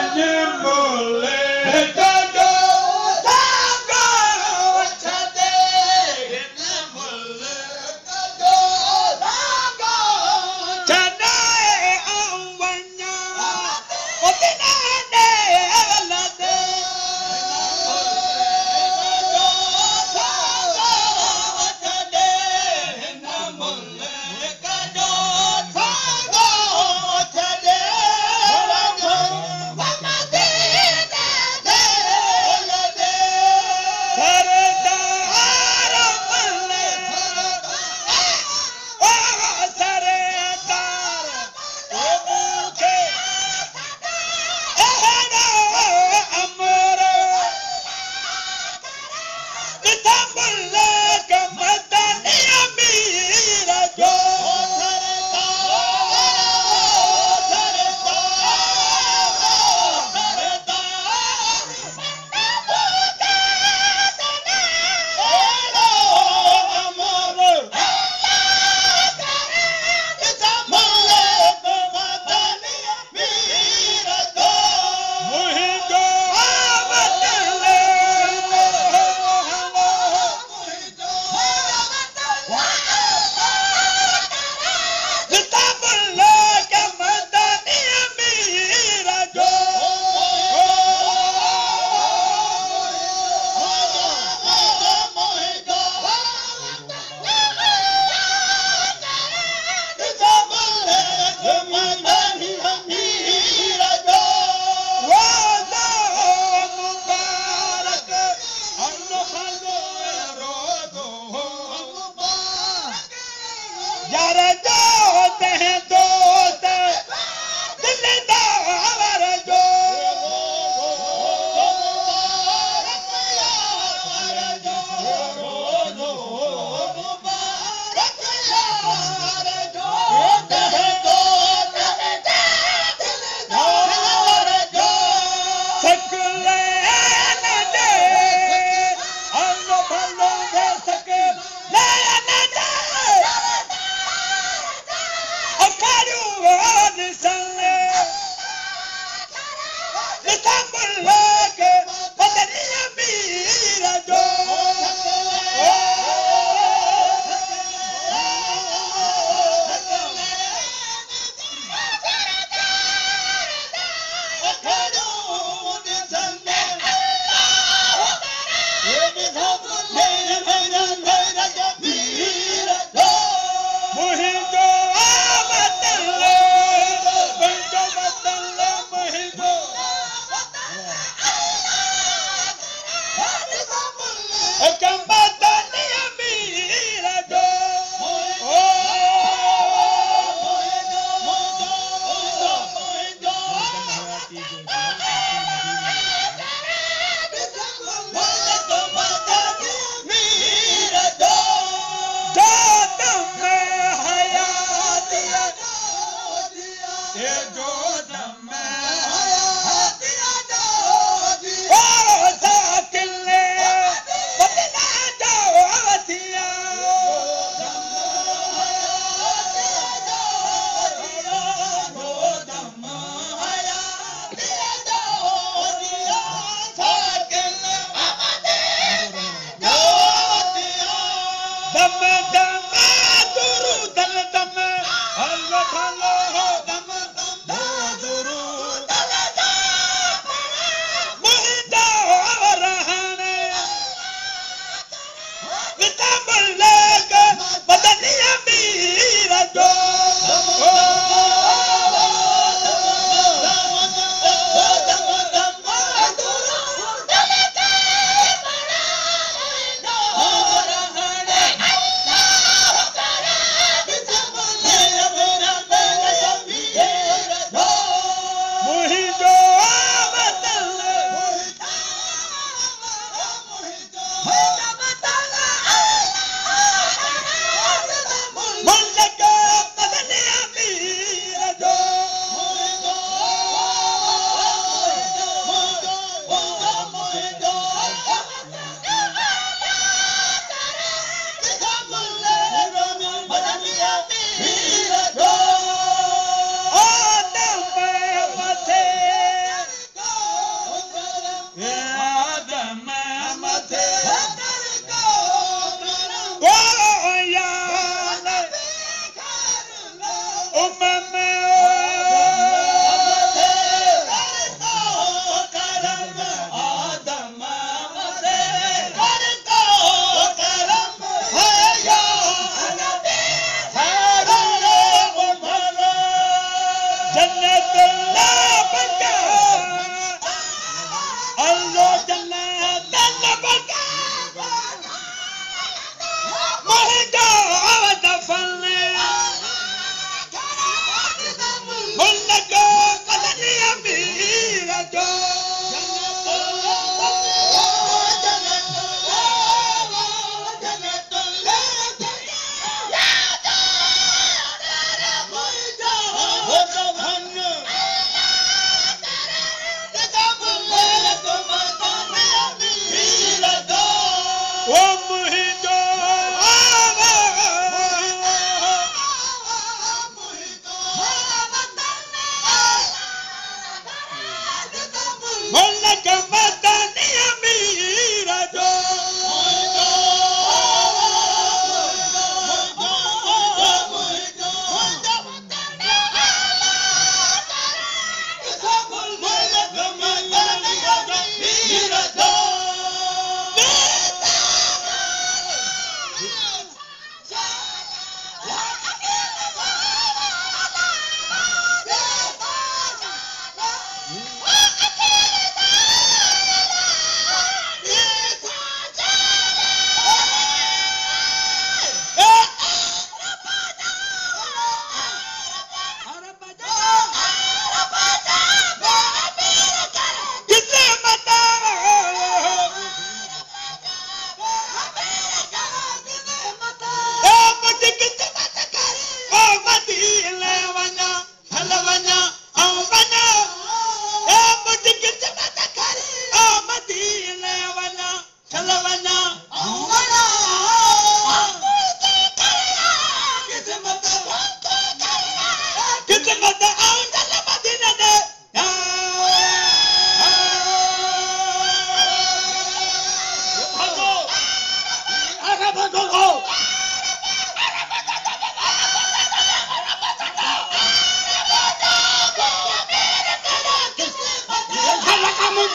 Let go. यार जो होते हैं दो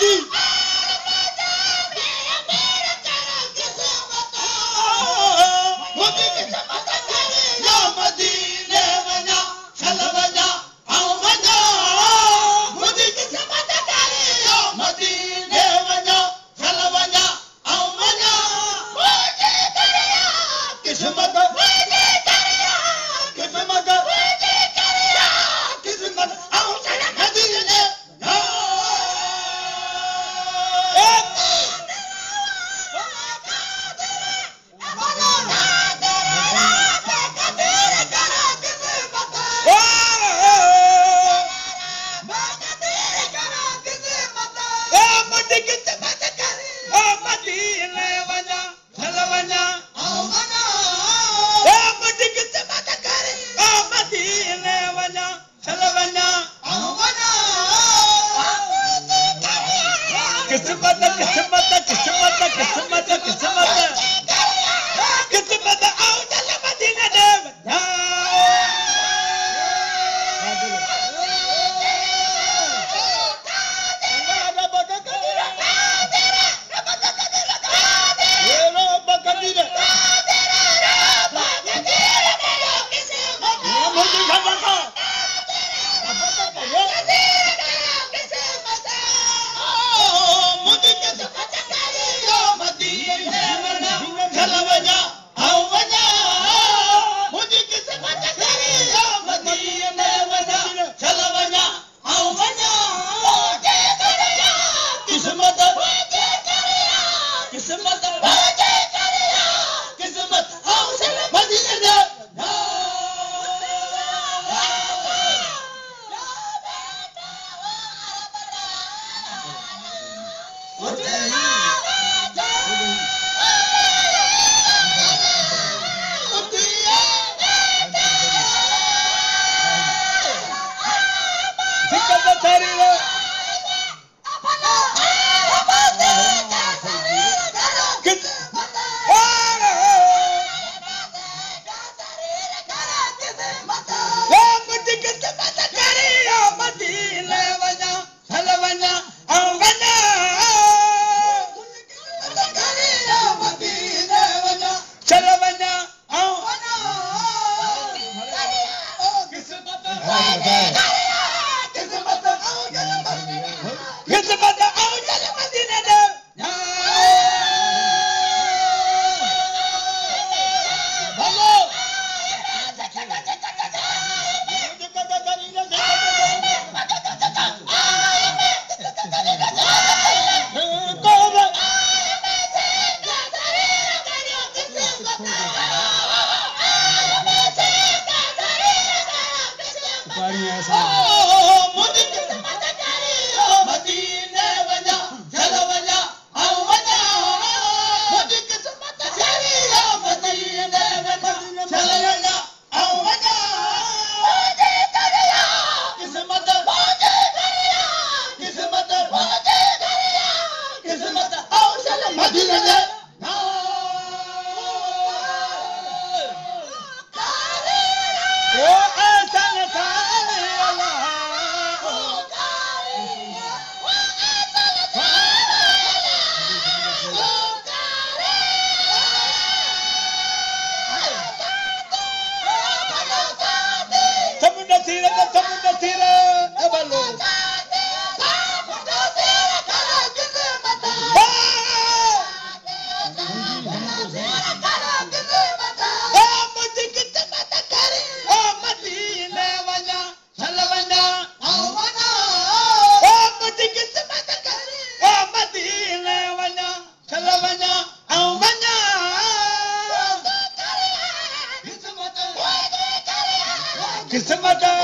Andy! Father.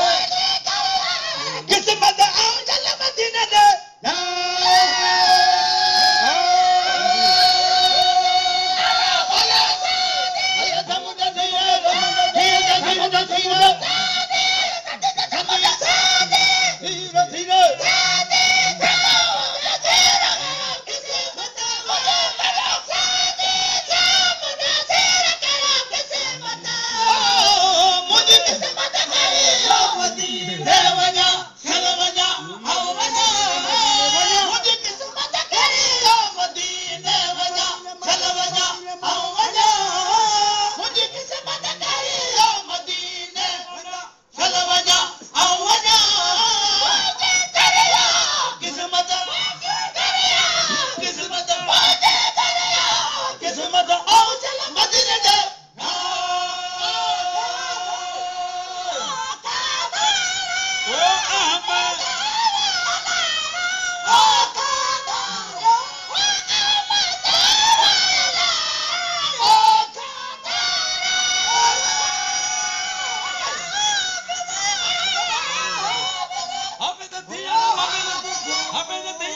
How many things?